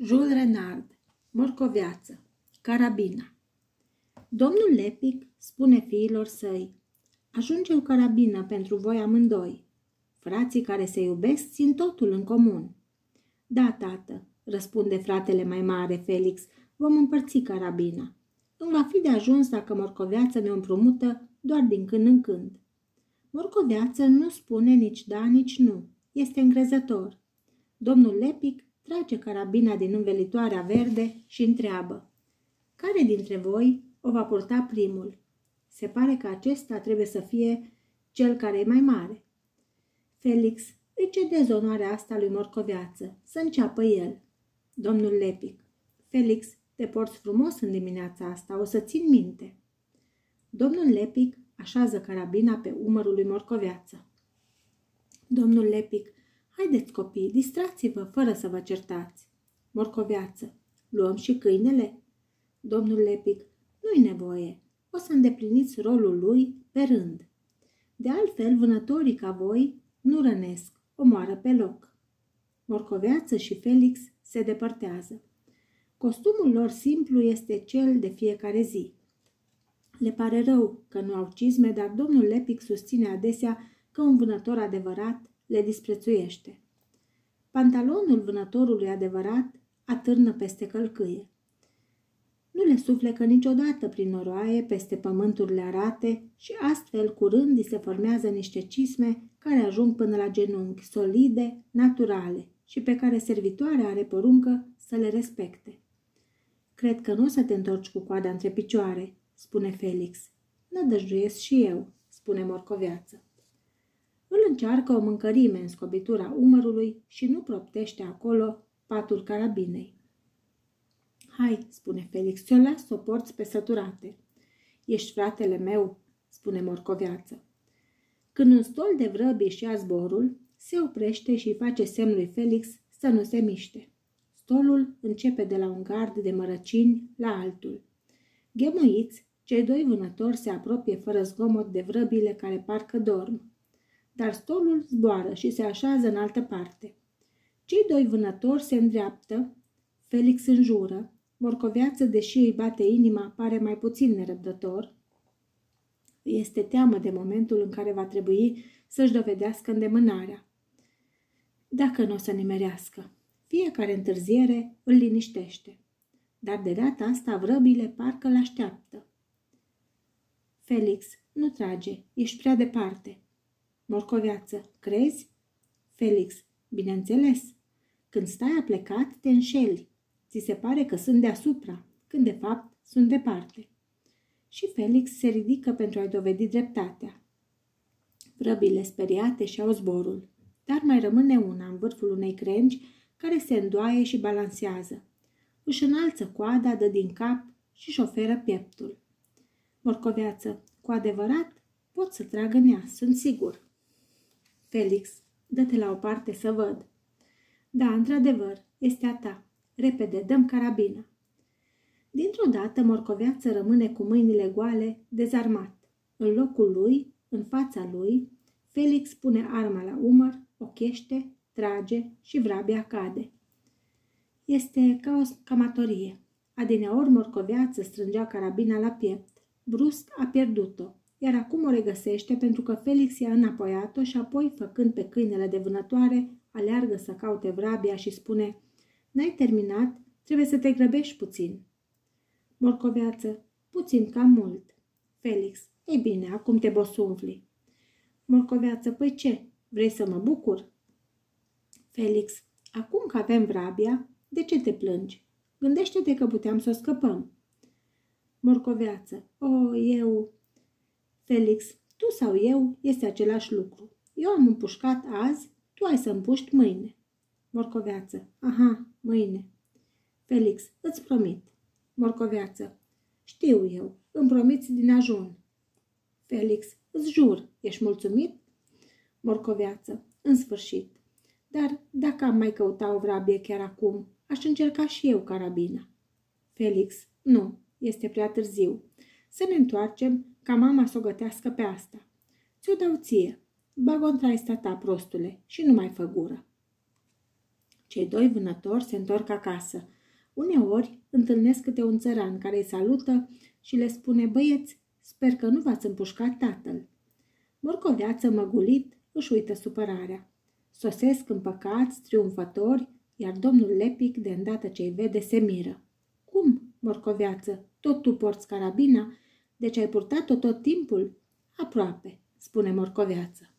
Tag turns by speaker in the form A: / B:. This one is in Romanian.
A: Jules Renard, Morcoviață, Carabina Domnul Lepic spune fiilor săi, ajunge o carabină pentru voi amândoi. Frații care se iubesc țin totul în comun. Da, tată, răspunde fratele mai mare, Felix, vom împărți carabina. Îmi va fi de ajuns dacă morcoviață ne împrumută doar din când în când. Morcoviață nu spune nici da, nici nu. Este încrezător. Domnul Lepic trage carabina din învelitoarea verde și întreabă. Care dintre voi o va purta primul? Se pare că acesta trebuie să fie cel care e mai mare. Felix îi cedez onoarea asta lui Morcoviață, să înceapă el. Domnul Lepic. Felix, te porți frumos în dimineața asta, o să țin minte. Domnul Lepic așează carabina pe umărul lui Morcoviață. Domnul Lepic, haideți copii, distrați-vă fără să vă certați. Morcoviață, luăm și câinele? Domnul Lepic, nu-i nevoie, o să îndepliniți rolul lui pe rând. De altfel, vânătorii ca voi nu rănesc, omoară pe loc. Morcoveață și Felix se depărtează. Costumul lor simplu este cel de fiecare zi. Le pare rău că nu au cizme, dar domnul Lepic susține adesea că un vânător adevărat le disprețuiește. Pantalonul vânătorului adevărat atârnă peste călcâie. Nu le suflecă niciodată prin noroaie peste pământurile arate și astfel curând îi se formează niște cisme care ajung până la genunchi, solide, naturale și pe care servitoarea are poruncă să le respecte. Cred că nu o să te întorci cu coada între picioare, spune Felix. Nădăjduiesc și eu, spune Morcoviață. Îl încearcă o mâncărime în scobitura umărului și nu proptește acolo patul carabinei. Hai, spune Felix, ți-o las să o porți pe săturate. Ești fratele meu, spune Morcoviață. Când un stol de vrăbi își ia zborul, se oprește și îi face semn lui Felix să nu se miște. Stolul începe de la un gard de mărăcini la altul. Ghemuiți, cei doi vânători se apropie fără zgomot de vrăbile care parcă dorm. Dar stolul zboară și se așează în altă parte. Cei doi vânători se îndreaptă, Felix înjură, Morcoviață, deși îi bate inima, pare mai puțin nerăbdător. Este teamă de momentul în care va trebui să-și dovedească îndemânarea. Dacă nu o să nimerească, fiecare întârziere îl liniștește. Dar de data asta vrăbile parcă l-așteaptă. Felix, nu trage, ești prea departe. Morcoviață, crezi? Felix, bineînțeles. Când stai a plecat, te înșeli. Ți se pare că sunt deasupra, când de fapt sunt departe. Și Felix se ridică pentru a-i dovedi dreptatea. Vrăbile speriate și-au zborul, dar mai rămâne una în vârful unei crengi care se îndoaie și balansează. Își înalță coada, dă din cap și șoferă pieptul. Morcoveață, cu adevărat, pot să tragă în ea, sunt sigur. Felix, dă-te la o parte să văd. Da, într-adevăr, este a ta. Repede, dăm carabina. Dintr-o dată, morcoveață rămâne cu mâinile goale, dezarmat. În locul lui, în fața lui, Felix pune arma la umăr, ochește, trage și vrabia cade. Este ca o scamatorie. Adineori morcoveață strângea carabina la piept. Brusc a pierdut-o, iar acum o regăsește pentru că Felix i-a înapoiat-o și apoi, făcând pe câinele de vânătoare, aleargă să caute vrabia și spune – N-ai terminat? Trebuie să te grăbești puțin. Morcoveață, puțin cam mult. Felix, ei bine, acum te bosunfli. Morcoveață, păi ce? Vrei să mă bucur? Felix, acum că avem vrabia, de ce te plângi? Gândește-te că puteam să o scăpăm. Morcoveață, o, eu... Felix, tu sau eu este același lucru. Eu am împușcat azi, tu ai să împuști mâine. Morcoveață, aha, mâine. Felix, îți promit. Morcoveață, știu eu, îmi promiți din ajun. Felix, îți jur, ești mulțumit? Morcoveață, în sfârșit. Dar dacă am mai căuta o vrabie chiar acum, aș încerca și eu carabina. Felix, nu, este prea târziu. Să ne întoarcem ca mama să o gătească pe asta. Ți-o dau ție. Bag-o în traista ta, prostule, și nu mai fă gură. Cei doi vânători se întorc acasă. Uneori întâlnesc câte un țăran care îi salută și le spune, băieți, sper că nu v-ați împușcat tatăl. Morcoveață măgulit își uită supărarea. Sosesc împăcați, triumfători, iar domnul Lepic, de îndată ce-i vede, se miră. Cum, morcoveață, tot tu porți carabina? Deci ai purtat-o tot timpul? Aproape, spune morcoveață.